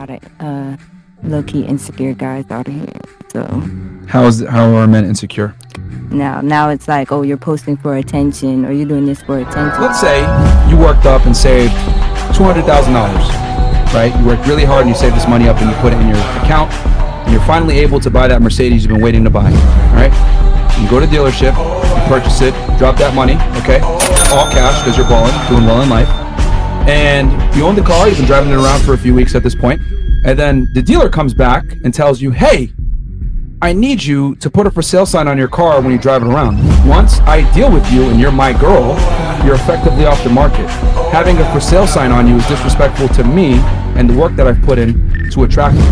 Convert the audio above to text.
lot of uh, low key insecure guys out here. So How is how are men insecure? now, now it's like, oh, you're posting for attention, or you're doing this for attention. Let's say you worked up and saved two hundred thousand dollars, right? You worked really hard and you saved this money up and you put it in your account, and you're finally able to buy that Mercedes you've been waiting to buy. All right? You go to the dealership, you purchase it, drop that money, okay? All cash because you're balling, doing well in life, and you own the car. You've been driving it around for a few weeks at this point, and then the dealer comes back and tells you, "Hey, I need you to put a for sale sign on your car when you drive it around. Once I deal with you and you're my girl, you're effectively off the market. Having a for sale sign on you is disrespectful to me and the work that I've put in to attract you.